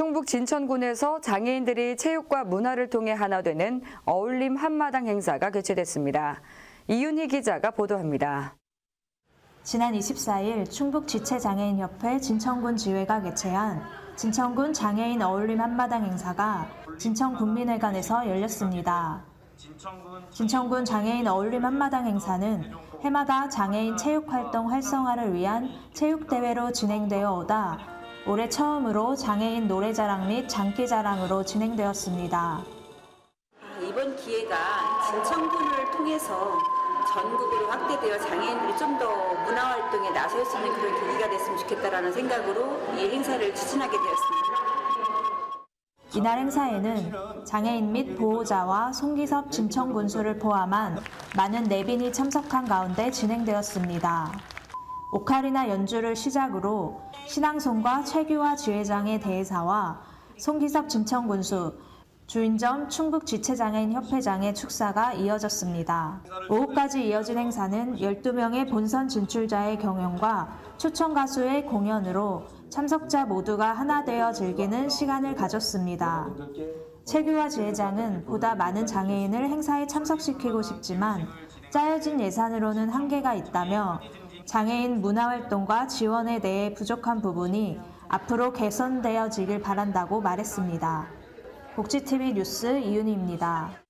충북 진천군에서 장애인들이 체육과 문화를 통해 하나 되는 어울림 한마당 행사가 개최됐습니다. 이윤희 기자가 보도합니다. 지난 24일 충북 지체장애인협회 진천군 지회가 개최한 진천군 장애인 어울림 한마당 행사가 진천군민회관에서 열렸습니다. 진천군 장애인 어울림 한마당 행사는 해마다 장애인 체육활동 활성화를 위한 체육대회로 진행되어 오다 올해 처음으로 장애인 노래자랑 및 장기자랑으로 진행되었습니다. 아, 이번 기회가 진천군을 통해서 전국으로 확대되어 장애인들이 좀 더 문화활동에 나설 수 있는 그런 계기가 됐으면 좋겠다라는 생각으로 이 행사를 추진하게 되었습니다. 이날 행사에는 장애인 및 보호자와 송기섭 진천군수를 포함한 많은 내빈이 참석한 가운데 진행되었습니다. 오카리나 연주를 시작으로 신앙송과 최규화 지회장의 대사와 송기섭 진천군수, 주인점 충북 지체장애인 협회장의 축사가 이어졌습니다. 오후까지 이어진 행사는 12명의 본선 진출자의 경연과 초청 가수의 공연으로 참석자 모두가 하나 되어 즐기는 시간을 가졌습니다. 최규화 지회장은 보다 많은 장애인을 행사에 참석시키고 싶지만 짜여진 예산으로는 한계가 있다며 장애인 문화활동과 지원에 대해 부족한 부분이 앞으로 개선되어지길 바란다고 말했습니다. 복지TV 뉴스 이윤희입니다.